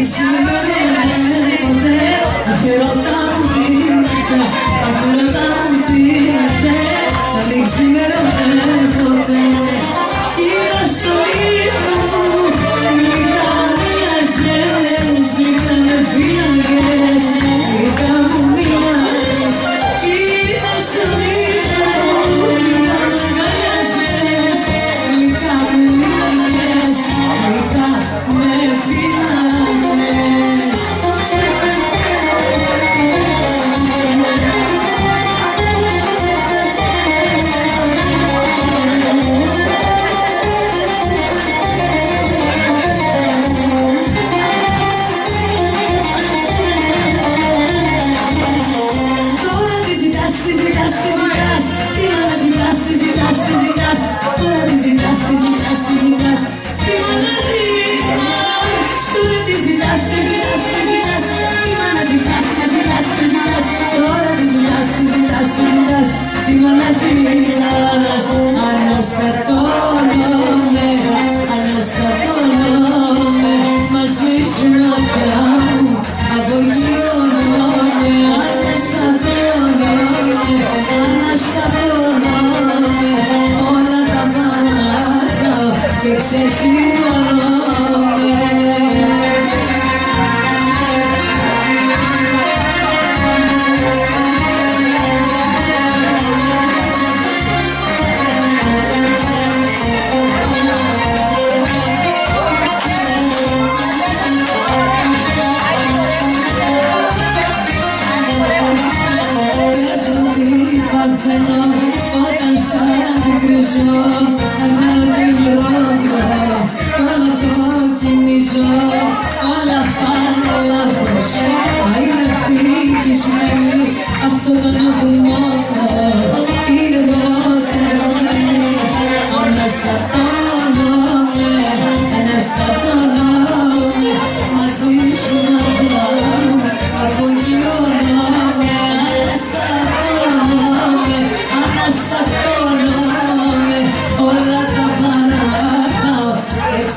Να σήμερα και ποτέ Να μου δίνεται, να μου δίνεται Να μην I'm Rock, rock. أنا اللي راضى أنا طاقة النزار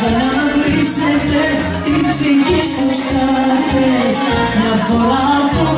Σαν να μαυρίσετε τις ψυχές μου στάτες Να φοράω